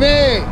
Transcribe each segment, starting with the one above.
Tommy!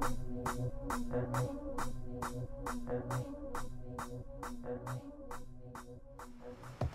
Thank you.